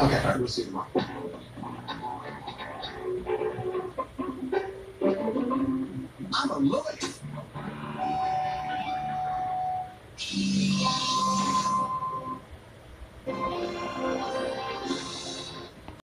Okay, right. we'll see you tomorrow. I'm a lawyer.